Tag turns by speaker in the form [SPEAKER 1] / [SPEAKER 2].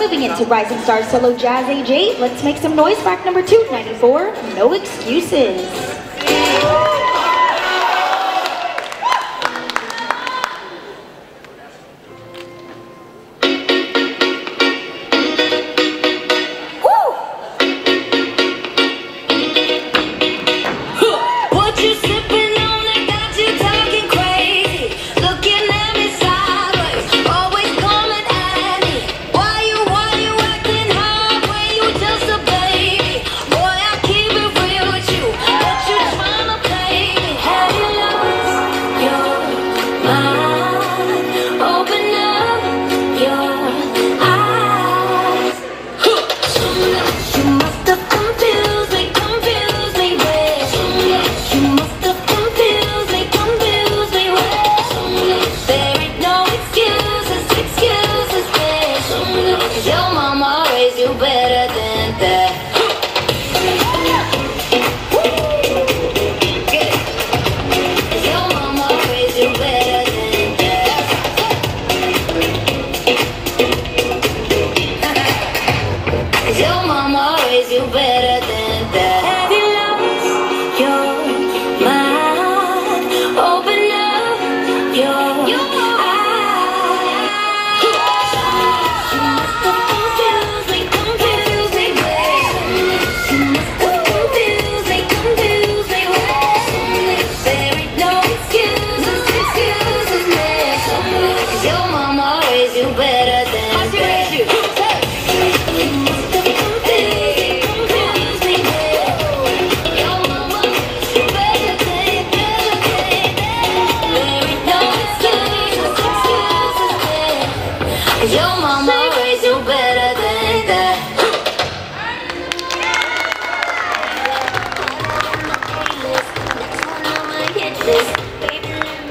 [SPEAKER 1] Moving into Rising Star Solo Jazz AJ, let's make some noise. Back number two, ninety-four. No Excuses.
[SPEAKER 2] do better than that. Your mama raised you better than that. Your mama raised you better than that. Have you lost your mind? Open up your Yo, mama.